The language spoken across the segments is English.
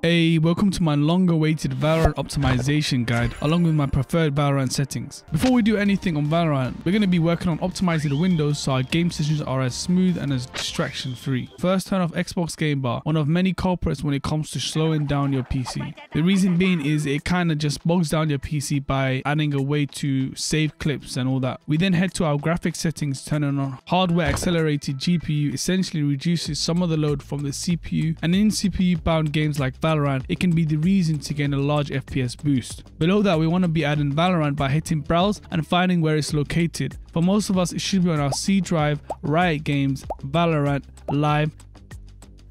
Hey, welcome to my long-awaited Valorant optimization guide along with my preferred Valorant settings. Before we do anything on Valorant, we're going to be working on optimizing the windows so our game sessions are as smooth and as distraction-free. First, turn off Xbox Game Bar, one of many culprits when it comes to slowing down your PC. The reason being is it kind of just bogs down your PC by adding a way to save clips and all that. We then head to our graphics settings, turning on hardware accelerated GPU essentially reduces some of the load from the CPU and in CPU bound games like Valorant it can be the reason to gain a large FPS boost. Below that, we want to be adding Valorant by hitting browse and finding where it's located. For most of us, it should be on our C drive, Riot Games, Valorant, Live,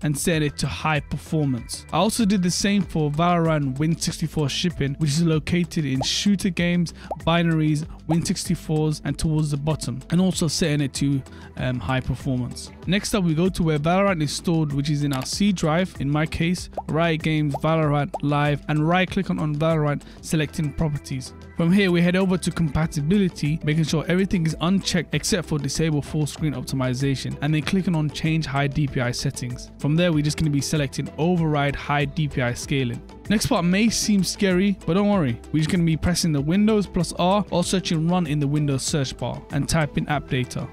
and set it to high performance. I also did the same for Valorant Win64 shipping, which is located in shooter games, binaries, Win64s, and towards the bottom, and also setting it to um, high performance. Next up, we go to where Valorant is stored, which is in our C drive, in my case, Riot Games, Valorant Live, and right click on, on Valorant, selecting properties. From here, we head over to compatibility, making sure everything is unchecked except for disable full screen optimization, and then clicking on change high DPI settings. From there, we're just going to be selecting override high DPI scaling. Next part may seem scary, but don't worry. We're just going to be pressing the Windows plus R or searching run in the Windows search bar and type in app data.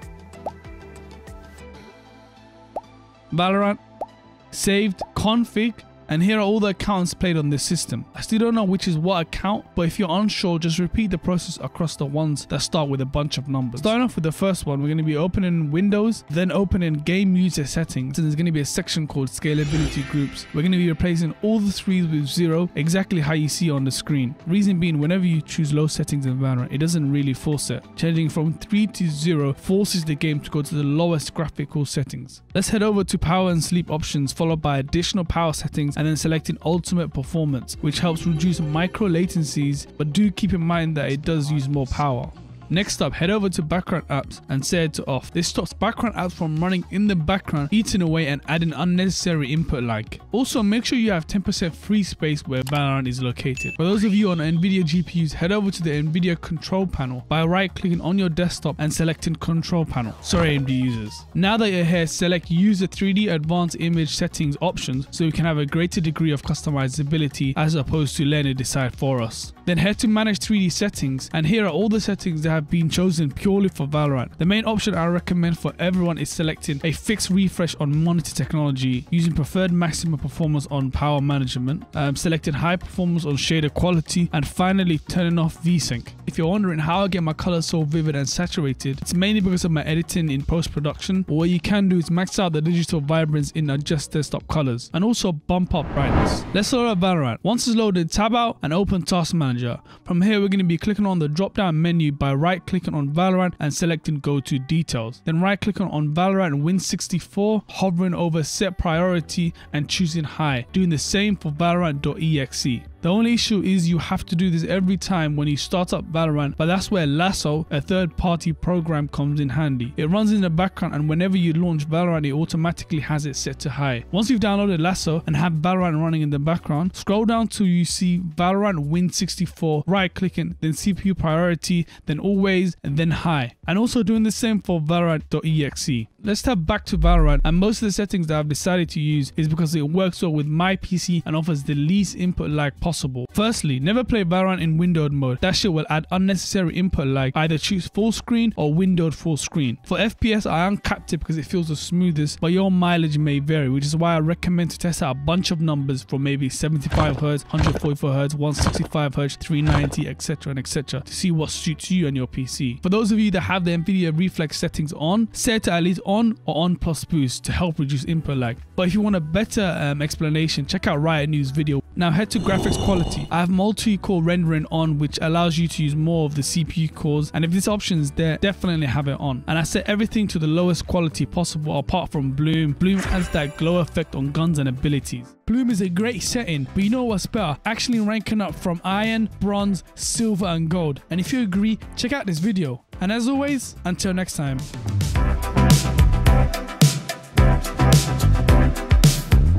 Valorant, saved, config, and here are all the accounts played on this system. I still don't know which is what account, but if you're unsure, just repeat the process across the ones that start with a bunch of numbers. Starting off with the first one, we're going to be opening Windows, then opening Game User Settings, and there's going to be a section called Scalability Groups. We're going to be replacing all the threes with zero, exactly how you see on the screen. Reason being, whenever you choose low settings in Valorant, it doesn't really force it. Changing from three to zero forces the game to go to the lowest graphical settings. Let's head over to power and sleep options, followed by additional power settings and then selecting ultimate performance, which helps reduce micro latencies, but do keep in mind that it does use more power. Next up, head over to background apps and set it to off. This stops background apps from running in the background, eating away and adding unnecessary input lag. Also, make sure you have 10% free space where Valorant is located. For those of you on NVIDIA GPUs, head over to the NVIDIA control panel by right clicking on your desktop and selecting control panel. Sorry AMD users. Now that you're here, select use the 3D advanced image settings options so we can have a greater degree of customizability as opposed to letting it decide for us. Then head to manage 3D settings and here are all the settings that have been chosen purely for Valorant. The main option I recommend for everyone is selecting a fixed refresh on monitor technology, using preferred maximum performance on power management, um, selecting high performance on shader quality, and finally turning off VSync. If you're wondering how I get my colors so vivid and saturated, it's mainly because of my editing in post-production. But what you can do is max out the digital vibrance in adjust desktop colors and also bump up brightness. Let's load up Valorant. Once it's loaded, tab out and open Task Manager. From here, we're going to be clicking on the drop-down menu by right clicking on Valorant and selecting go to details. Then right clicking on Valorant Win64, hovering over set priority and choosing high. Doing the same for Valorant.exe. The only issue is you have to do this every time when you start up Valorant, but that's where Lasso, a third party program comes in handy. It runs in the background and whenever you launch Valorant, it automatically has it set to high. Once you've downloaded Lasso and have Valorant running in the background, scroll down till you see Valorant Win64, right clicking, then CPU priority, then always, and then high. And also doing the same for Valorant.exe. Let's tap back to Valorant and most of the settings that I've decided to use is because it works well with my PC and offers the least input lag possible. Firstly, never play Valorant in windowed mode. That shit will add unnecessary input lag. Either choose full screen or windowed full screen. For FPS, I uncapped it because it feels the smoothest, but your mileage may vary, which is why I recommend to test out a bunch of numbers from maybe 75Hz, 144Hz, 165Hz, 390, etc. and etc. to see what suits you and your PC. For those of you that have the NVIDIA reflex settings on, set to at least on or on plus boost to help reduce input lag. But if you want a better um, explanation, check out Riot Nu's video. Now head to graphics quality. I have multi-core rendering on which allows you to use more of the CPU cores and if this option is there, definitely have it on. And I set everything to the lowest quality possible apart from Bloom. Bloom adds that glow effect on guns and abilities. Bloom is a great setting, but you know what's better? Actually ranking up from iron, bronze, silver and gold. And if you agree, check out this video. And as always, until next time.